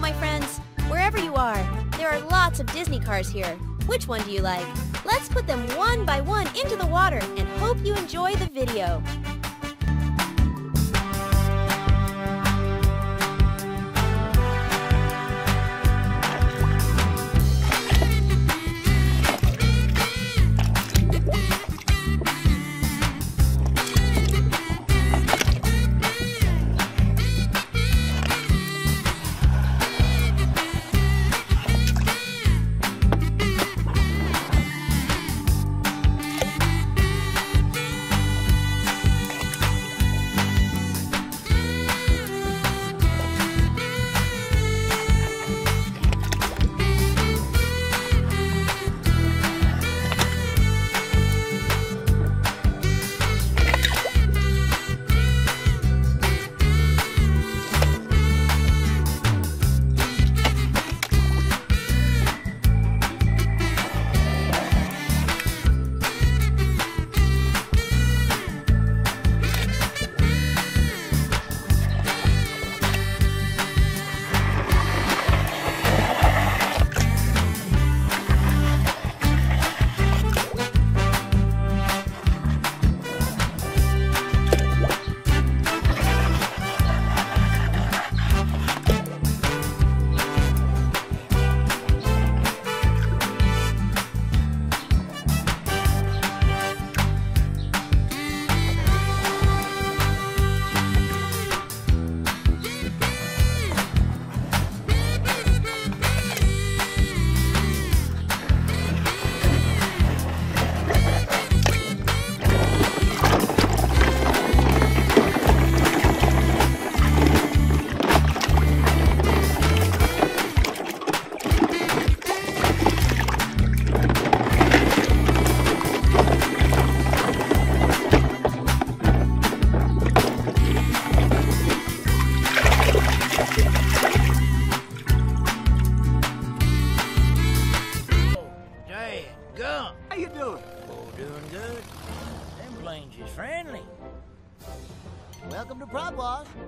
My friends. Wherever you are, there are lots of Disney cars here. Which one do you like? Let's put them one by one into the water and hope you enjoy the video.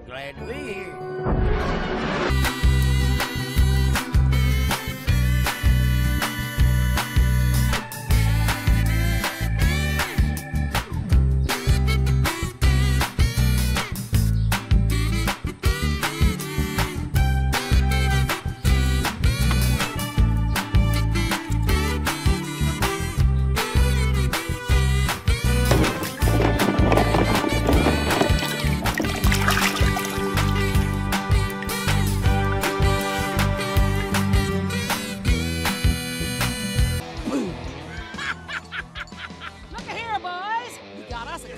Glad to be here.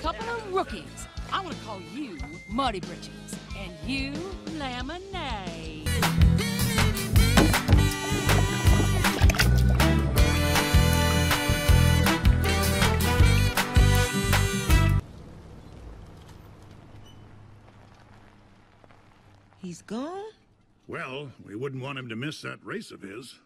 Couple of rookies. I'm gonna call you Muddy Britches, and you Lemonade. He's gone? Well, we wouldn't want him to miss that race of his.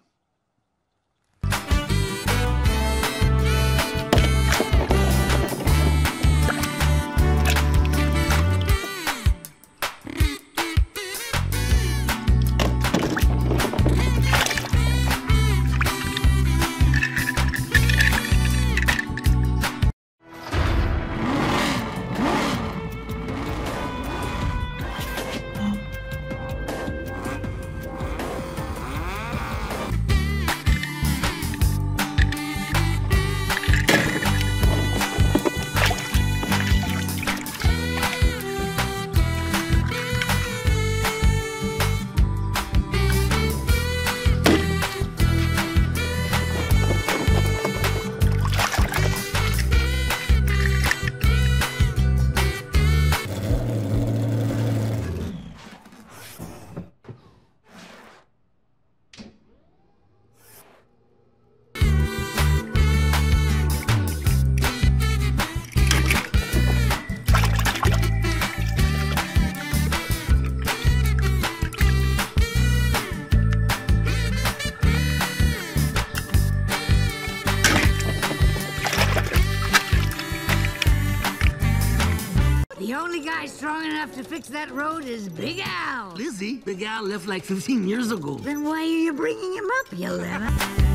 Guy strong enough to fix that road is Big Al. Lizzie, Big Al left like 15 years ago. Then why are you bringing him up, you lemon?